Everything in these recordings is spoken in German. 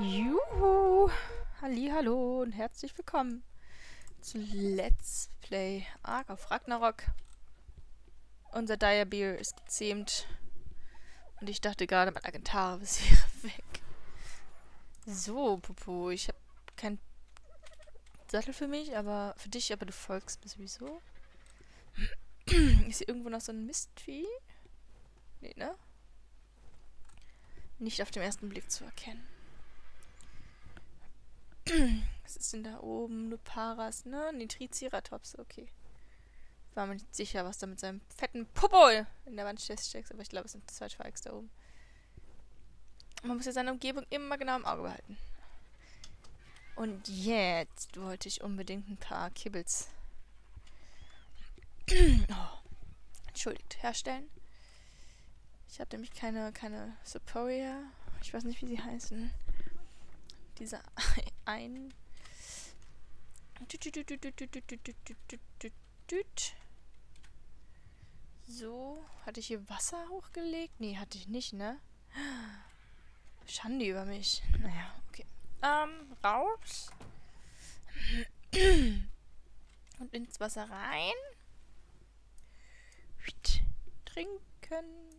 Juhu! Hallo und herzlich willkommen zu Let's Play Ark auf Ragnarok. Unser Direbeer ist gezähmt und ich dachte gerade, mein Agentaris wäre weg. So, Popo, ich habe keinen Sattel für mich, aber für dich, aber du folgst mir sowieso. Ist hier irgendwo noch so ein Mistvieh? Nee, ne? Nicht auf dem ersten Blick zu erkennen. Was ist denn da oben? Nur Paras, ne? Nee, Triceratops, okay. War mir nicht sicher, was da mit seinem fetten Popo in der Wand steckt, aber ich glaube, es sind zwei Schweigs da oben. Man muss ja seine Umgebung immer genau im Auge behalten. Und jetzt wollte ich unbedingt ein paar Kibbles. oh. Entschuldigt, herstellen. Ich habe nämlich keine, keine Superior. Ich weiß nicht, wie sie heißen. Diese ein. So, hatte ich hier Wasser hochgelegt? Nee, hatte ich nicht, ne? Schande über mich. Naja, okay. Ähm, raus. Und ins Wasser rein. Trinken.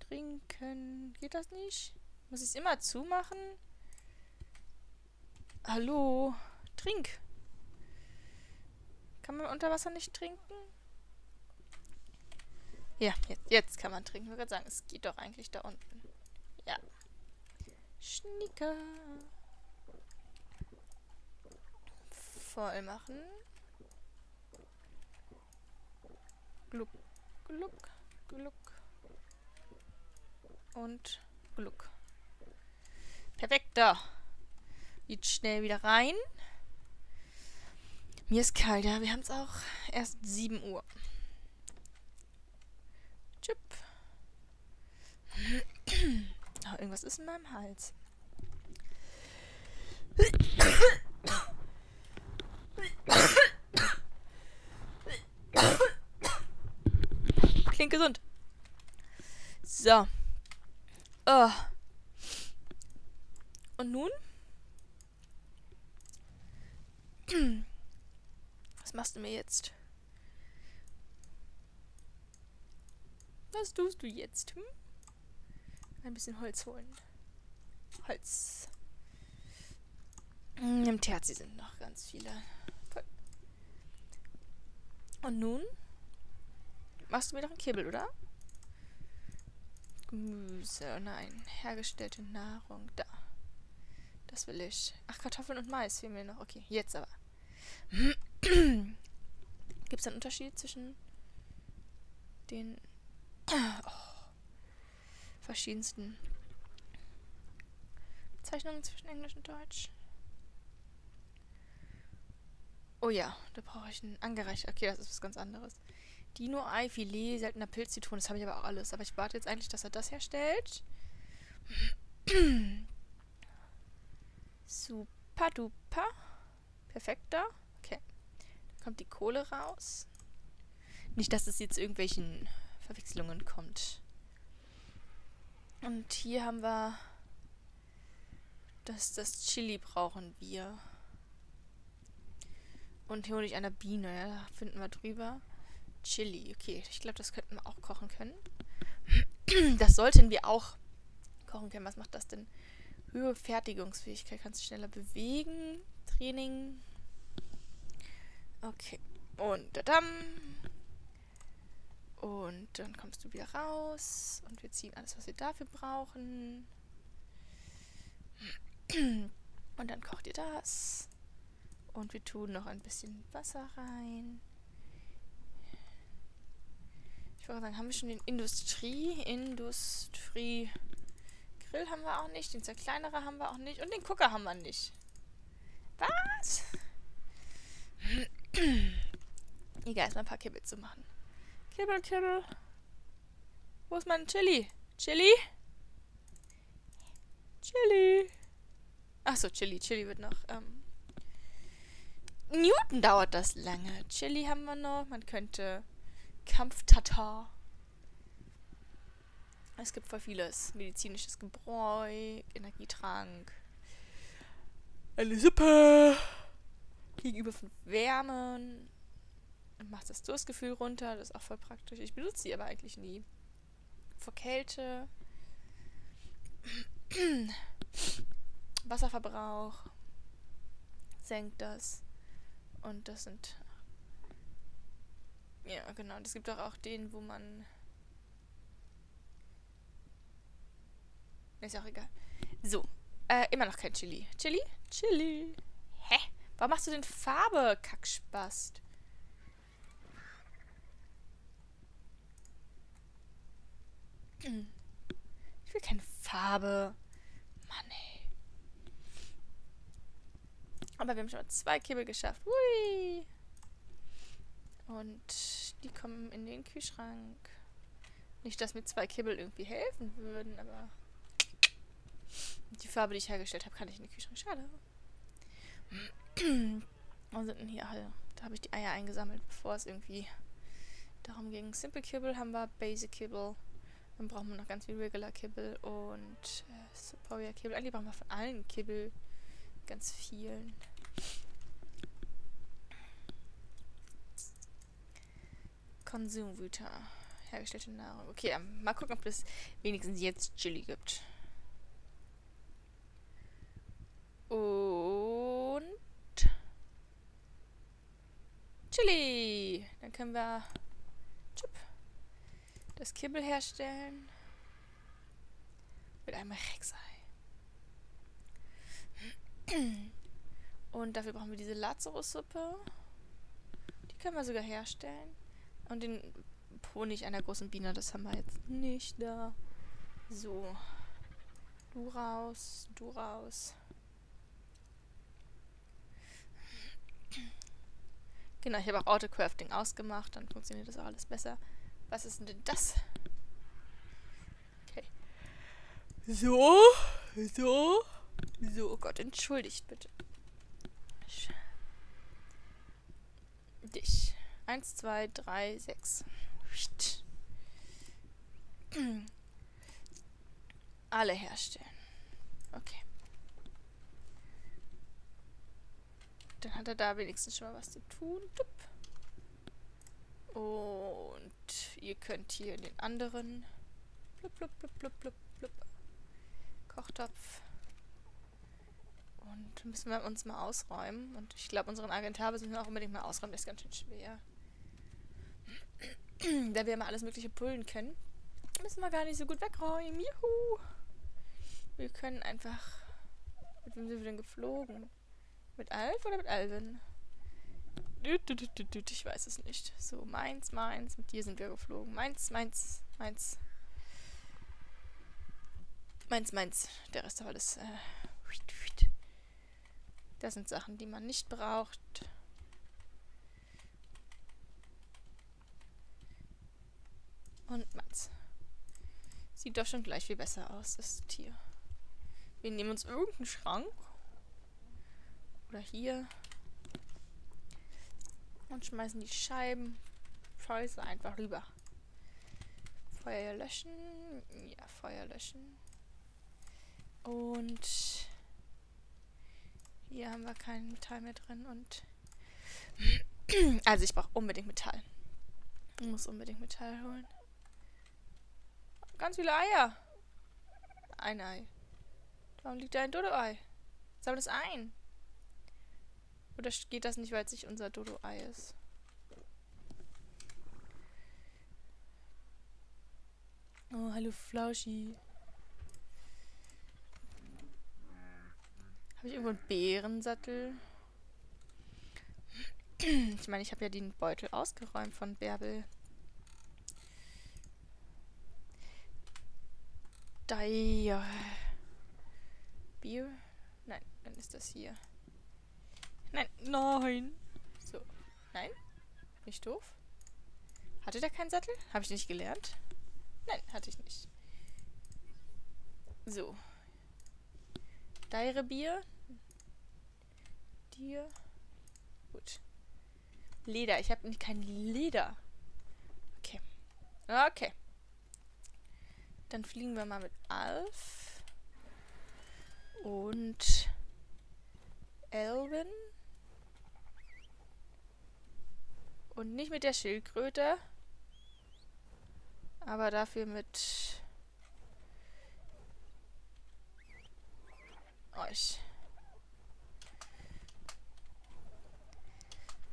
Trinken. Geht das nicht? Muss ich es immer zumachen? Hallo? Trink. Kann man unter Wasser nicht trinken? Ja, jetzt, jetzt kann man trinken. Ich würde sagen, es geht doch eigentlich da unten. Ja. Schnicker. Voll machen. Gluck, gluck, gluck. Und gluck. Perfekt, da. Geht schnell wieder rein. Mir ist kalt, ja. Wir haben es auch erst 7 Uhr. Chip. Oh, irgendwas ist in meinem Hals. Klingt gesund. So. Oh. Und nun? Was machst du mir jetzt? Was tust du jetzt? Hm? Ein bisschen Holz holen. Holz. Hm, Im Terzi sind noch ganz viele. Cool. Und nun? Machst du mir doch einen Kibbel, oder? Gemüse, nein. Hergestellte Nahrung. Da. Das will ich. Ach, Kartoffeln und Mais fehlen mir noch. Okay, jetzt aber. Gibt es einen Unterschied zwischen den oh, verschiedensten Zeichnungen zwischen Englisch und Deutsch? Oh ja, da brauche ich einen angereicht. Okay, das ist was ganz anderes. Dino-Ei, Filet, seltener Pilz, Zitronen. Das habe ich aber auch alles. Aber ich warte jetzt eigentlich, dass er das herstellt. Super duper. Perfekter. Okay. Dann kommt die Kohle raus. Nicht, dass es jetzt irgendwelchen Verwechslungen kommt. Und hier haben wir das, das Chili brauchen wir. Und Honig einer Biene, ja, da finden wir drüber. Chili, okay. Ich glaube, das könnten wir auch kochen können. Das sollten wir auch kochen können. Was macht das denn? Höhe Fertigungsfähigkeit. Kannst du schneller bewegen. Training. Okay. Und dadam. Und dann kommst du wieder raus. Und wir ziehen alles, was wir dafür brauchen. Und dann kocht ihr das. Und wir tun noch ein bisschen Wasser rein. Ich wollte sagen, haben wir schon den Industrie, Industrie Grill haben wir auch nicht, den zerkleinere haben wir auch nicht und den Gucker haben wir nicht. Was? Egal, erstmal ein paar Kibbel zu machen. Kibbel, Kibbel. Wo ist mein Chili? Chili? Chili. Achso, Chili. Chili wird noch. Ähm Newton dauert das lange. Chili haben wir noch. Man könnte Kampftatar Es gibt voll vieles. Medizinisches Gebräu, Energietrank, eine Suppe, gegenüber von Wärmen und macht das Durstgefühl runter. Das ist auch voll praktisch. Ich benutze sie aber eigentlich nie. Vor Kälte, Wasserverbrauch senkt das. Und das sind. Ja, genau. Es gibt auch, auch den, wo man. Ist auch egal. So. Äh, immer noch kein Chili. Chili? Chili. Hä? Warum machst du denn Farbe, Kackspast? Ich will keine Farbe. Mann, ey. Aber wir haben schon mal zwei Kibbel geschafft. Hui. Und die kommen in den Kühlschrank. Nicht, dass mir zwei Kibbel irgendwie helfen würden, aber die Farbe, die ich hergestellt habe, kann ich in den Kühlschrank. Schade. Wo sind denn hier alle? Da habe ich die Eier eingesammelt, bevor es irgendwie darum ging. Simple Kibble haben wir, Basic Kibble. Dann brauchen wir noch ganz viel Regular Kibble und äh, Superior Kibble. Eigentlich brauchen wir von allen Kibble ganz vielen. Konsumgüter. Hergestellte Nahrung. Okay, ähm, mal gucken, ob es wenigstens jetzt Chili gibt. Und Chili. Dann können wir das Kibbel herstellen. Mit einem Rexei. Und dafür brauchen wir diese Lazarus-Suppe. Die können wir sogar herstellen. Und den Honig einer großen Biene, das haben wir jetzt nicht da. So. Du raus, du raus. Genau, ich habe auch Autocrafting ausgemacht, dann funktioniert das auch alles besser. Was ist denn das? Okay. So, so, so. Oh Gott, entschuldigt bitte. Dich. Eins, zwei, drei, sechs. Alle herstellen. Okay. Dann hat er da wenigstens schon mal was zu tun. Und ihr könnt hier den anderen blub, blub, blub, blub, blub, blub, Kochtopf. Und müssen wir uns mal ausräumen. Und ich glaube, unseren Agentar müssen wir auch unbedingt mal ausräumen. Das ist ganz schön schwer. da wir immer alles mögliche pullen können, müssen wir gar nicht so gut wegräumen. Juhu! Wir können einfach... Mit wem sind wir denn geflogen? Mit Alf oder mit Alvin? Ich weiß es nicht. So, meins, meins. Mit dir sind wir geflogen. Meins, meins, meins. Meins, meins. Der Rest war alles. Äh, das sind Sachen, die man nicht braucht. Und meins. Sieht doch schon gleich viel besser aus, das Tier. Wir nehmen uns irgendeinen Schrank oder hier. Und schmeißen die Scheiben Scheiße einfach rüber. Feuer löschen. Ja, Feuer löschen. Und hier haben wir kein Metall mehr drin und also ich brauche unbedingt Metall. Ich muss unbedingt Metall holen. Ganz viele Eier. Ein Ei. Warum liegt da ein Dodo-Ei? Sammle es ein. Oder geht das nicht, weil es nicht unser Dodo-Ei ist? Oh, hallo Flauschi. Habe ich irgendwo einen Bärensattel? Ich meine, ich habe ja den Beutel ausgeräumt von Bärbel. Bier. Bier? Nein, dann ist das hier. Nein, nein. So. Nein? Nicht doof? Hatte der keinen Sattel? Habe ich nicht gelernt? Nein, hatte ich nicht. So. Deire Bier. Dir. Gut. Leder. Ich habe kein Leder. Okay. Okay. Dann fliegen wir mal mit Alf. Und Elvin. Und nicht mit der Schildkröte. Aber dafür mit euch.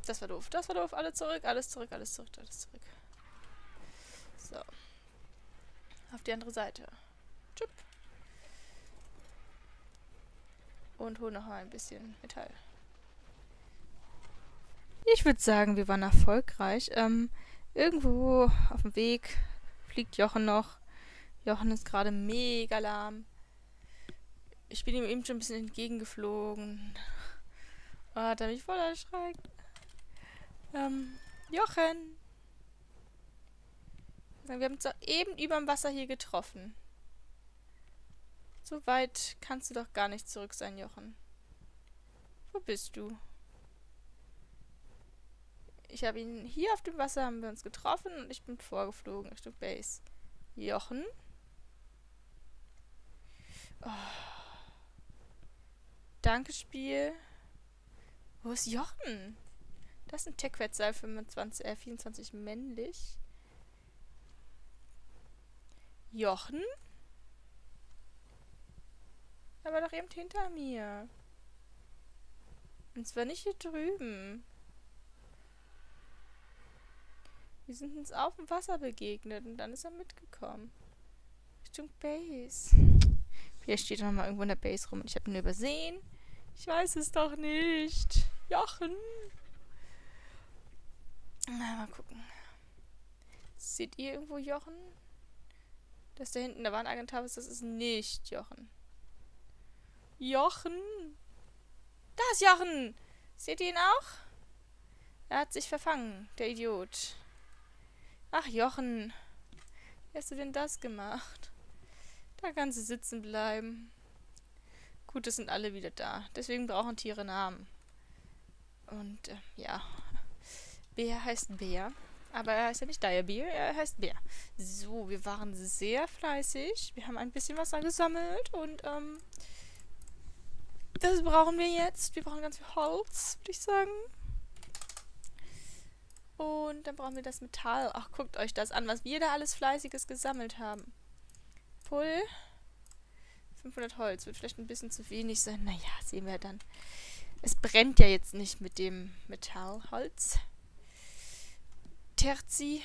Das war doof. Das war doof. Alles zurück, alles zurück, alles zurück, alles zurück. So. Auf die andere Seite. Tschüpp. Und hol noch mal ein bisschen Metall. Ich würde sagen, wir waren erfolgreich. Ähm, irgendwo auf dem Weg fliegt Jochen noch. Jochen ist gerade mega lahm. Ich bin ihm eben schon ein bisschen entgegengeflogen. Oh, hat er mich voll erschreckt. Ähm, Jochen. Wir haben uns doch eben über dem Wasser hier getroffen. So weit kannst du doch gar nicht zurück sein, Jochen. Wo bist du? Ich habe ihn hier auf dem Wasser, haben wir uns getroffen und ich bin vorgeflogen Richtung Base. Jochen? Oh. Danke, Spiel. Wo ist Jochen? Das ist ein 25, äh, 24 männlich. Jochen? Er war doch eben hinter mir. Und zwar nicht hier drüben. Wir sind uns auf dem Wasser begegnet und dann ist er mitgekommen. Richtung Base. Vielleicht steht er nochmal irgendwo in der Base rum und ich habe ihn übersehen. Ich weiß es doch nicht. Jochen. Na, mal gucken. Seht ihr irgendwo Jochen? Das da hinten, da war ein Agentarvis, das ist nicht Jochen. Jochen! Da ist Jochen! Seht ihr ihn auch? Er hat sich verfangen, der Idiot. Ach, Jochen. Wie hast du denn das gemacht? Da kannst du sitzen bleiben. Gut, es sind alle wieder da. Deswegen brauchen Tiere Namen. Und, äh, ja. Bär heißt Bär. Aber er heißt ja nicht Direbeer, er heißt Bär. So, wir waren sehr fleißig. Wir haben ein bisschen Wasser gesammelt und, ähm, das brauchen wir jetzt. Wir brauchen ganz viel Holz, würde ich sagen. Und dann brauchen wir das Metall. Ach, guckt euch das an, was wir da alles Fleißiges gesammelt haben. Pull. 500 Holz. Wird vielleicht ein bisschen zu wenig sein. Naja, sehen wir dann. Es brennt ja jetzt nicht mit dem Metallholz. Terzi.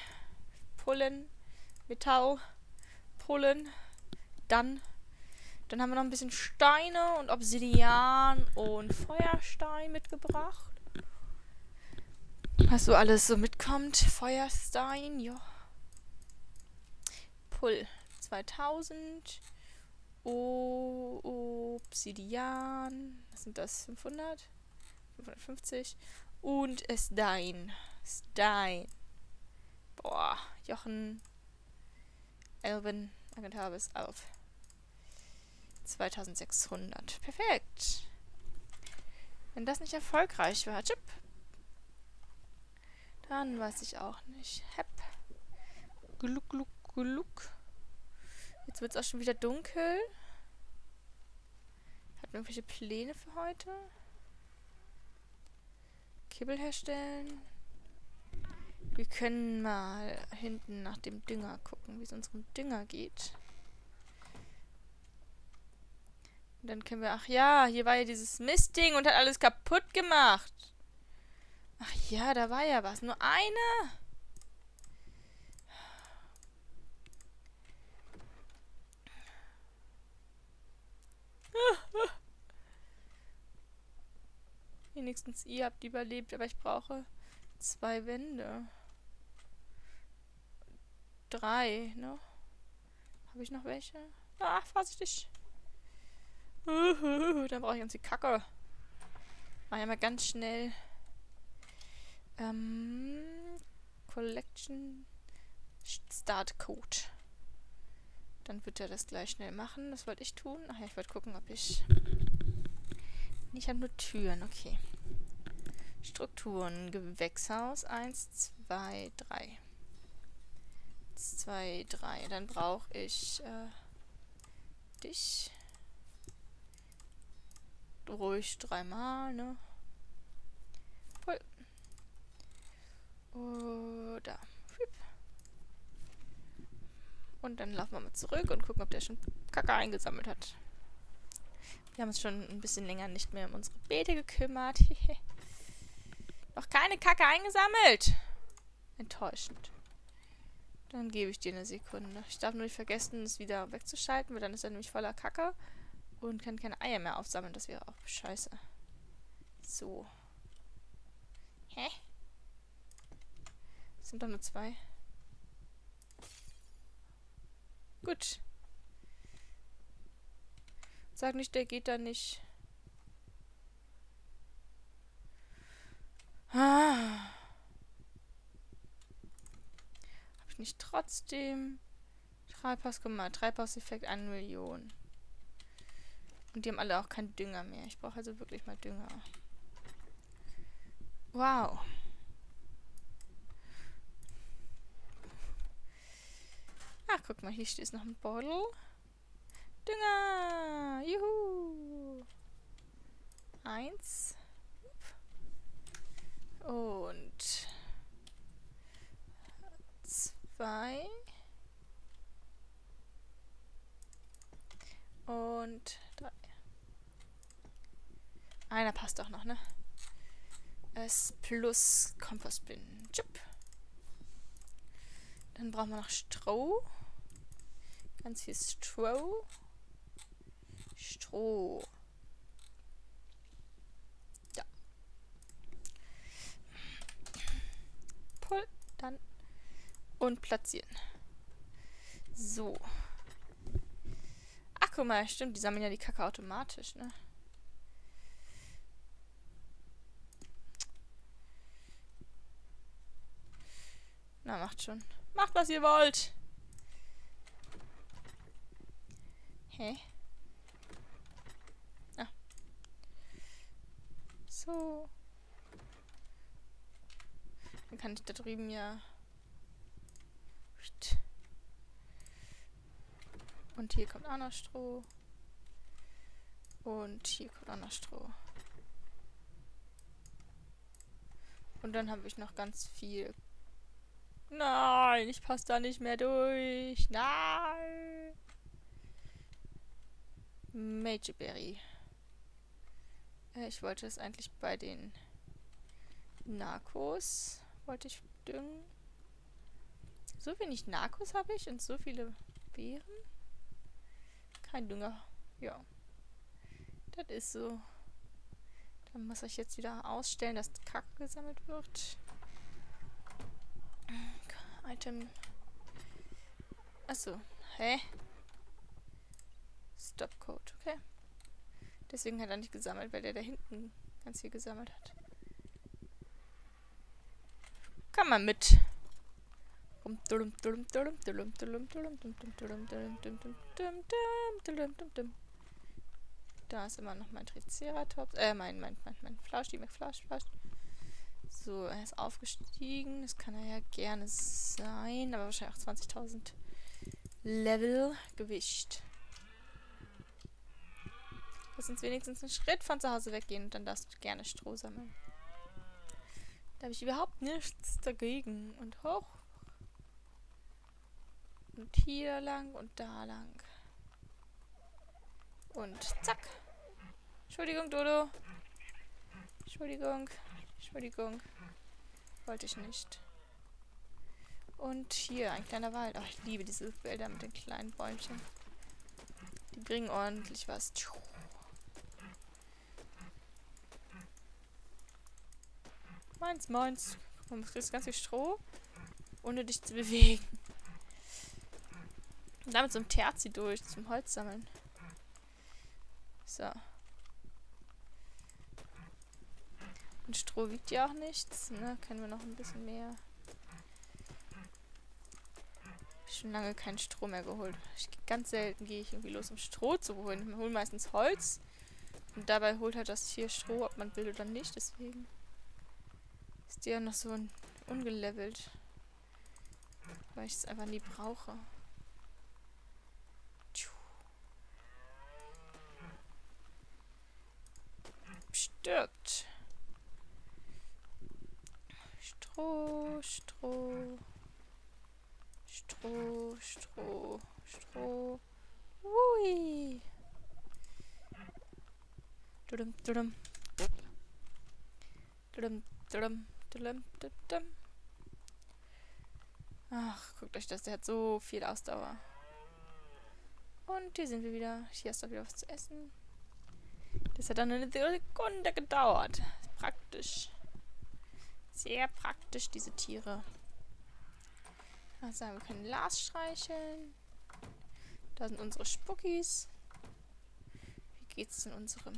Pullen. Metall. Pullen. Dann. Dann haben wir noch ein bisschen Steine und Obsidian und Feuerstein mitgebracht. Was so alles so mitkommt. Feuerstein, ja. Pull 2000. O Obsidian. Was sind das? 500? 550. Und Stein. Stein. Boah. Jochen. Elvin. Agentabis auf. 2600. Perfekt. Wenn das nicht erfolgreich war. Chip. Dann weiß ich auch nicht. Hep. Gluck, gluck, gluck. Jetzt wird es auch schon wieder dunkel. Hat wir irgendwelche Pläne für heute? Kibbel herstellen. Wir können mal hinten nach dem Dünger gucken, wie es unserem Dünger geht. Und dann können wir... Ach ja, hier war ja dieses Mistding und hat alles kaputt gemacht. Ach ja, da war ja was. Nur eine? Wenigstens ihr habt überlebt, aber ich brauche zwei Wände. Drei, ne? Habe ich noch welche? Ah, vorsichtig. Dann brauche ich ganz die Kacke. Mach ja mal ganz schnell. Ähm, Collection Start Code. Dann wird er das gleich schnell machen. Das wollte ich tun. Ach ja, ich wollte gucken, ob ich... Ich habe nur Türen, okay. Strukturen. Gewächshaus 1, 2, 3. Eins, zwei, drei. Dann brauche ich äh, dich. Ruhig dreimal, ne? Voll. Da. Und dann laufen wir mal zurück und gucken, ob der schon Kacke eingesammelt hat. Wir haben uns schon ein bisschen länger nicht mehr um unsere Beete gekümmert. Noch keine Kacke eingesammelt. Enttäuschend. Dann gebe ich dir eine Sekunde. Ich darf nur nicht vergessen, es wieder wegzuschalten, weil dann ist er nämlich voller Kacke und kann keine Eier mehr aufsammeln. Das wäre auch scheiße. So. Hä? Sind doch nur zwei. Gut. Sag nicht, der geht da nicht. Ah. Hab ich nicht trotzdem Treibhaus gemacht? Treibhauseffekt 1 Million. Und die haben alle auch keinen Dünger mehr. Ich brauche also wirklich mal Dünger. Wow. Ach, guck mal, hier steht noch ein Bottle. Dünger! Juhu! Eins. Und zwei. Und drei. Einer passt auch noch, ne? S plus Kompostbin. Chip. Dann brauchen wir noch Stroh. Ganz viel Stroh. Stroh. Ja. Pull, dann und platzieren. So. Ach, guck mal, stimmt, die sammeln ja die Kacke automatisch, ne? Na, macht schon. Macht, was ihr wollt. Hä? Ah. So. Dann kann ich da drüben ja... Und hier kommt auch noch Stroh. Und hier kommt auch noch Stroh. Und dann habe ich noch ganz viel Nein, ich passe da nicht mehr durch. Nein. Mageberry. Äh, ich wollte es eigentlich bei den Narcos. Wollte ich düngen. So wenig Narcos habe ich und so viele Beeren. Kein Dünger. Ja. Das ist so. Dann muss ich jetzt wieder ausstellen, dass Kack gesammelt wird. Item. Achso. Hä? Stopcode, okay. Deswegen hat er nicht gesammelt, weil der da hinten ganz viel gesammelt hat. Kann man mit. Da ist immer noch mein Triceratops. Äh, mein, mein, mein, mein Flausch, die McFlausch, Flausch. So, er ist aufgestiegen. Das kann er ja gerne sein. Aber wahrscheinlich auch 20.000 Level Gewicht. Lass uns wenigstens einen Schritt von zu Hause weggehen und dann darfst du gerne Stroh sammeln. Da habe ich überhaupt nichts dagegen. Und hoch. Und hier lang und da lang. Und zack. Entschuldigung, Dodo. Entschuldigung. Entschuldigung. Wollte ich nicht. Und hier, ein kleiner Wald. Ach, ich liebe diese Wälder mit den kleinen Bäumchen. Die bringen ordentlich was. Meins, meins. Man kriegst ganz viel Stroh, ohne dich zu bewegen. Und damit ein Terzi durch, zum Holz sammeln. So. Und Stroh wiegt ja auch nichts, ne? Können wir noch ein bisschen mehr. Schon lange kein Stroh mehr geholt. Ich, ganz selten gehe ich irgendwie los, um Stroh zu holen. Man holt meistens Holz. Und dabei holt halt das Tier Stroh, ob man will oder nicht. Deswegen ist der noch so ungelevelt. Weil ich es einfach nie brauche. Stirbt. Stroh, Stroh. Stroh, Stroh, Stroh. Ui. Dudum, dudum, dudum, dudum. Ach, guckt euch das, der hat so viel Ausdauer. Und hier sind wir wieder. Hier ist doch wieder was zu essen. Das hat dann eine Sekunde gedauert. Praktisch. Sehr praktisch, diese Tiere. Also, wir können Lars streicheln. Da sind unsere Spuckis. Wie geht's denn unserem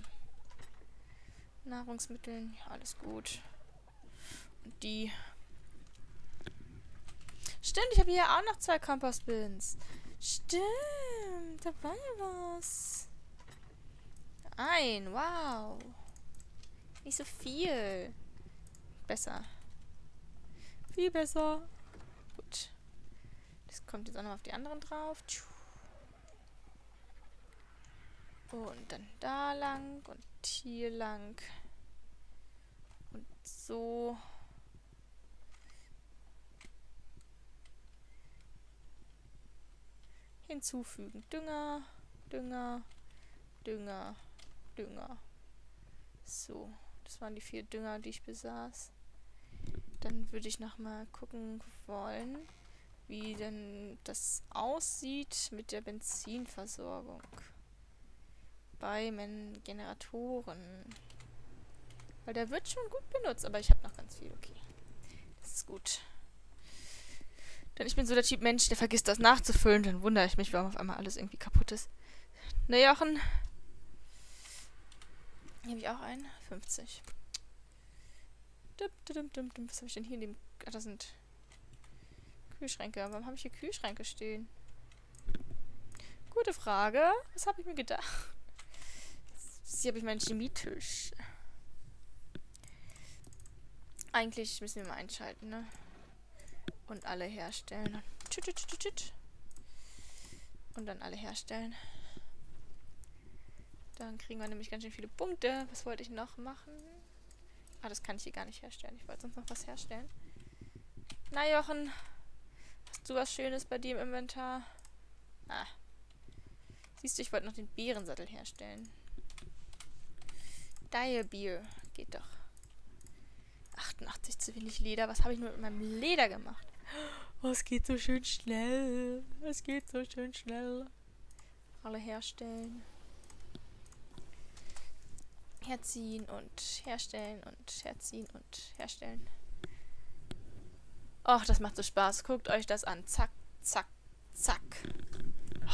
Nahrungsmitteln? Ja, alles gut. Die Stimmt, ich habe hier auch noch zwei Kompostbins. Stimmt, da war ja was. Ein, wow. Nicht so viel. Besser. Viel besser. Gut. Das kommt jetzt auch noch auf die anderen drauf. Und dann da lang und hier lang. Und so. Hinzufügen. Dünger, Dünger, Dünger, Dünger. So, das waren die vier Dünger, die ich besaß. Dann würde ich nochmal gucken wollen, wie denn das aussieht mit der Benzinversorgung bei meinen Generatoren. Weil der wird schon gut benutzt, aber ich habe noch ganz viel. Okay, das ist gut. Denn ich bin so der Typ Mensch, der vergisst das nachzufüllen. Dann wundere ich mich, warum auf einmal alles irgendwie kaputt ist. Ne, Jochen? Hier habe ich auch einen. 50. Was habe ich denn hier in dem... Ach, das sind Kühlschränke. Warum habe ich hier Kühlschränke stehen? Gute Frage. Was habe ich mir gedacht? Hier habe ich meinen Chemietisch. Eigentlich müssen wir mal einschalten, ne? Und alle herstellen. Und dann alle herstellen. Dann kriegen wir nämlich ganz schön viele Punkte. Was wollte ich noch machen? Ah, das kann ich hier gar nicht herstellen. Ich wollte sonst noch was herstellen. Na, Jochen. Hast du was Schönes bei dir im Inventar? Ah. Siehst du, ich wollte noch den Bärensattel herstellen. Bier. Geht doch. 88 zu wenig Leder. Was habe ich nur mit meinem Leder gemacht? Es geht so schön schnell. Es geht so schön schnell. Alle herstellen. Herziehen und herstellen und herziehen und herstellen. Och, das macht so Spaß. Guckt euch das an. Zack, zack, zack.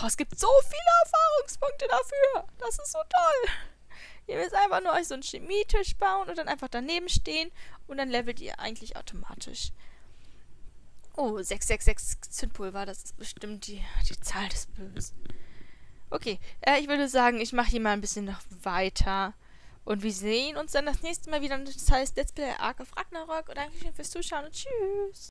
Oh, es gibt so viele Erfahrungspunkte dafür. Das ist so toll. Ihr müsst einfach nur euch so einen Chemietisch bauen und dann einfach daneben stehen und dann levelt ihr eigentlich automatisch. Oh, 666 Zündpulver, das ist bestimmt die, die Zahl des Bösen. Okay, äh, ich würde sagen, ich mache hier mal ein bisschen noch weiter. Und wir sehen uns dann das nächste Mal wieder. Das heißt Let's Play Ark of Ragnarok. Und Dankeschön fürs Zuschauen und tschüss.